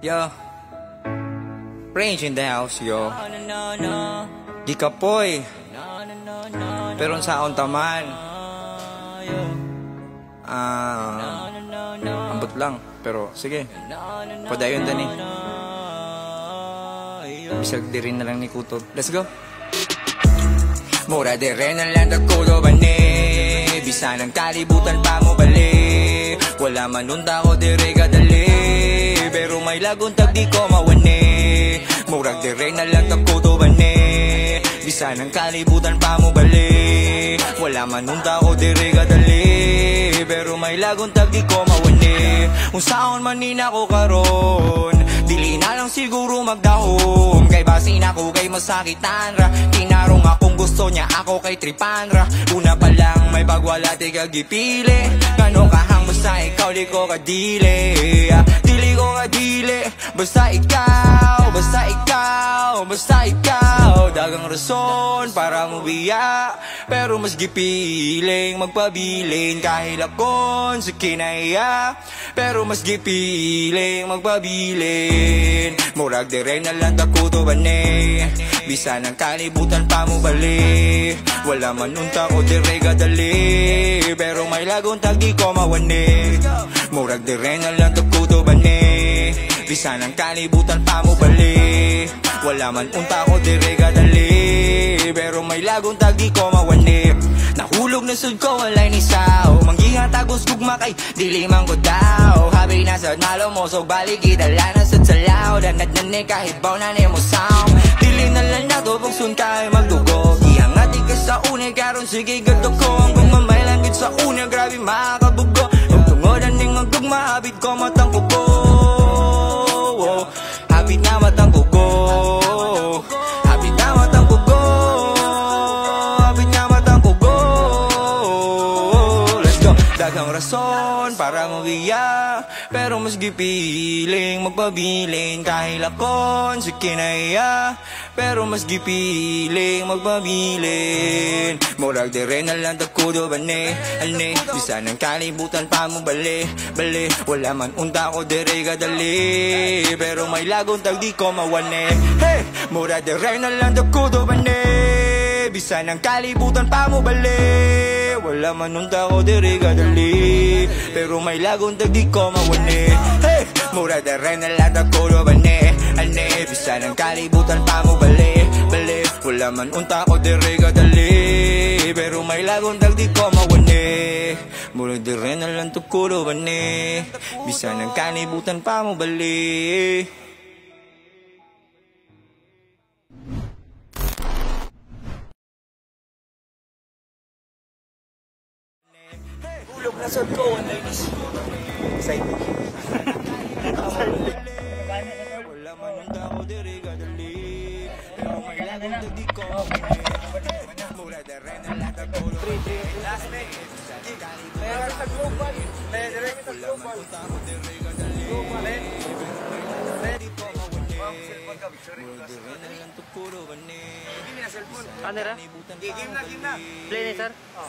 Yo. Range in the house, yo. Di ka poy. Pero sa akong taman. Ah, ambot lang. Pero sige. Padayon tani. Bisag di rin na lang ni Kutob. Let's go. Mura di rin na lang nagkulo ba ni Bisa ng kalibutan pa mo bali Wala manunta ko dire kadali Pero may laguntag di ko mawani Murag di rin na lang nagkulo ba ni Bisa ng kalibutan pa mo bali Wala manunta ko dire kadali. Pero may laguntag di ko mawani Kung saan man nina ko karon Dili na lang siguro magdahom. Kay basin ako kay masakitan ra Kinarong akong gusto niya ako kay tripan ra Una pa lang may bagwala di ka gipili Kano kahang basta ikaw di ko kadili Ah, Dili. Ko kadili Basta ikaw, basta ikaw, basta ikaw. Dagang rason para biya Pero mas gipiling magpabilin. Kahilakon sa kinaya Pero mas gipiling magpabilin. Murag di rin na lang takuto ba ni Bisa ng kalibutan pa mo bali. Wala man unta ko dire kadali Pero may laguntag di ko mawani. Murag di rin na lang takuto ba ni Bisa ng kalibutan pa mo bali. Wala man unta ko dire kadali Pero may laguntag di ko mawani Nahulog na sud ko walay ni sao. Manggiha tagos gugma kay dili man ko daw. Habi na sa nalo mo so balik idala na sud sa lao Danad na ni kahit baw na ni mo sound Dili na lang na to kung sun kay magdugo. Iangat ka sa une karon sige gadto ko. Kung mamay lang gid sa une grabe makabugo. Kung tungodan ning ang gugma habit ko matang rason para mabiya Pero mas gipiling magpabilin Kahilakon sa kinaya. Pero mas gipiling magpabilin Murag di rin na lang takudo ba ni Ani, bisa ng kalibutan pa mo bali Bali, wala man unta ko dire kadali. Pero may laguntag di ko mawani Hey, murag di rin na lang takudo ba ni Bisa ng kalibutan pa mo bali Wala man unta ko dire kadali Pero may laguntag di ko mawani. Hey, mura de rin na lang takulo ba ni Ane, bisa ng kalibutan pa mo bali Bali, wala man unta ko dire kadali Pero may laguntag di ko mawani. Mura de rin na lang takulo ba ni Bisa ng kalibutan pa mo bali Hulog na sa ko, ang ladies. Excited. Wala man ang tao, diri kadali. Pero may lagong di ko. Mura de ren ang lata ko. Last night. Meron sa global. Meron sa global. Diri kadali. Ready po mawani. Mura de ren ang lata ko. Ano ra? Game na, game na. Play ni sir? Oh.